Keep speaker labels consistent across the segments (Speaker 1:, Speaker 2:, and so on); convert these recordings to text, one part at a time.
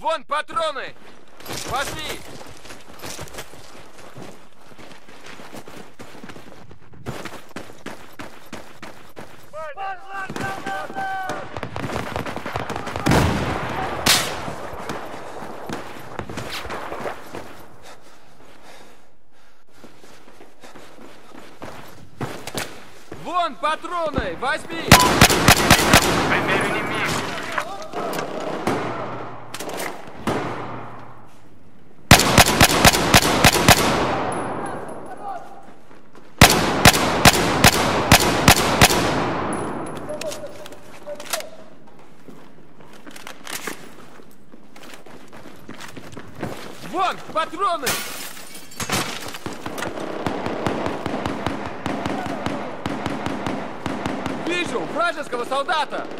Speaker 1: Вон патроны! Пошли! Вон патроны! Возьми! Патроны! Вижу вражеского solдata!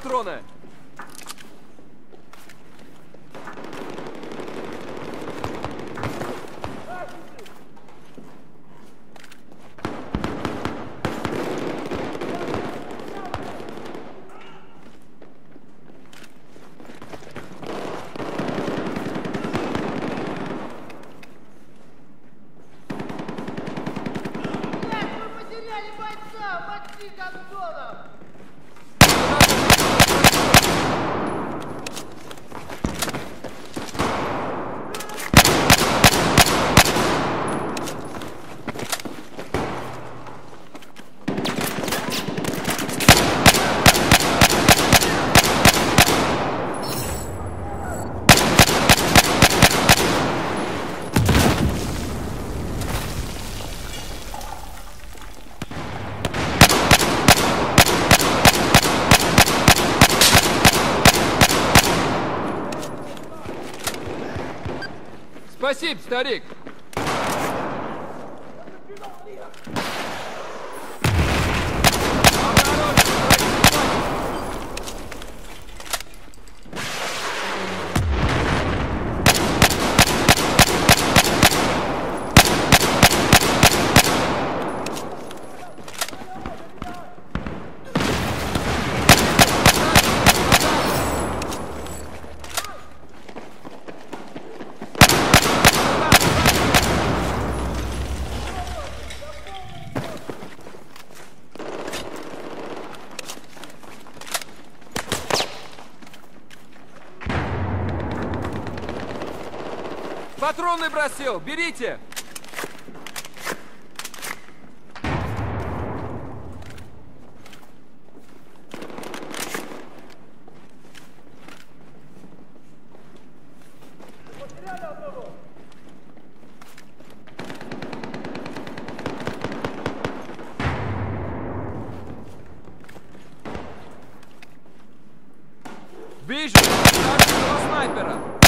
Speaker 1: Патроны! Спасибо, старик! Патроны бросил! Берите! Вижу! Вражеского снайпера!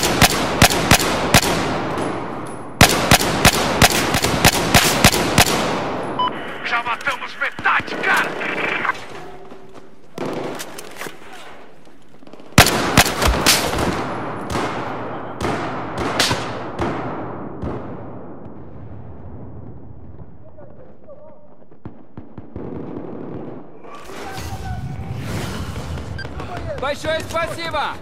Speaker 1: Большое спасибо!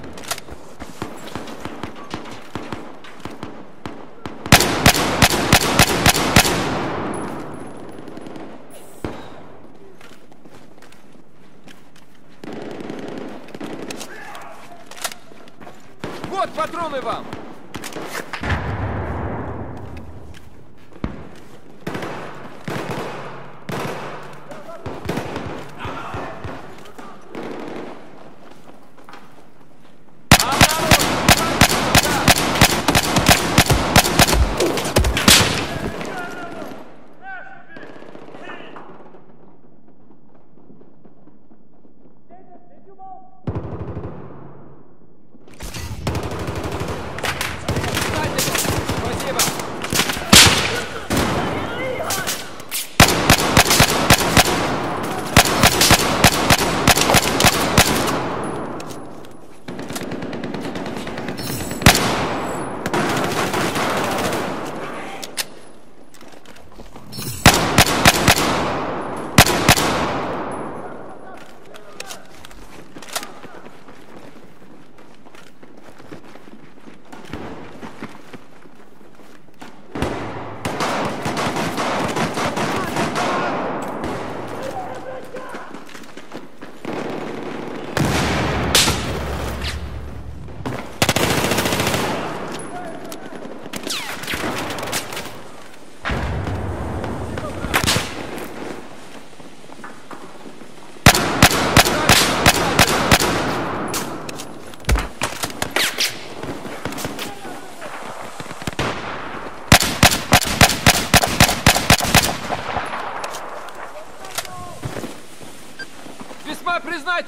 Speaker 1: Вот патроны вам!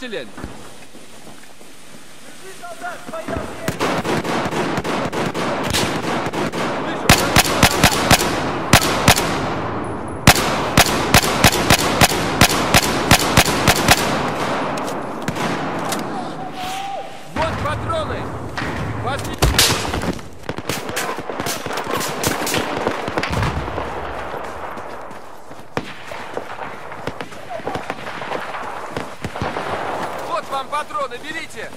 Speaker 1: Весьма признателен! Вот патроны! Вас не- Вот вам патроны, берите!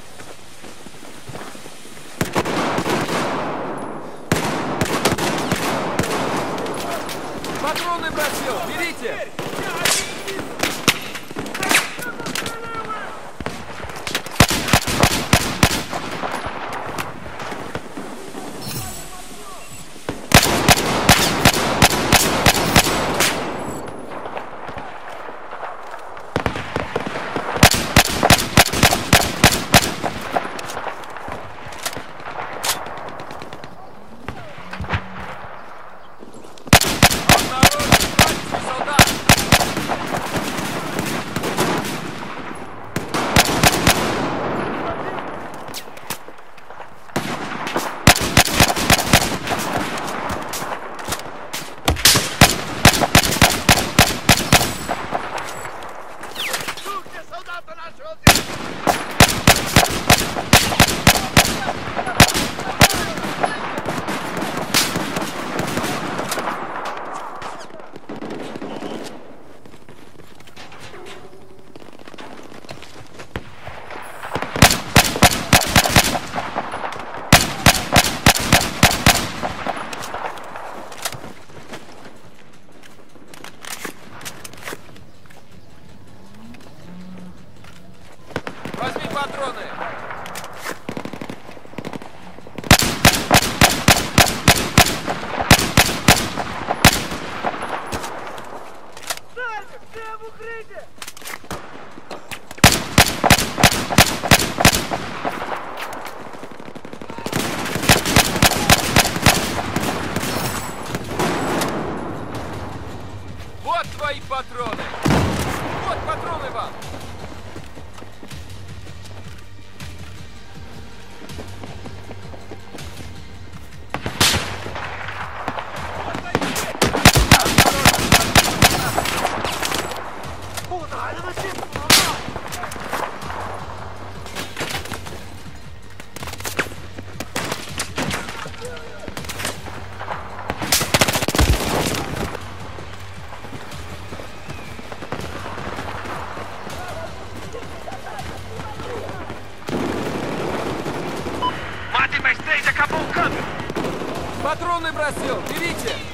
Speaker 1: покрыты!
Speaker 2: Флангах!
Speaker 1: Патроны бросил! Берите!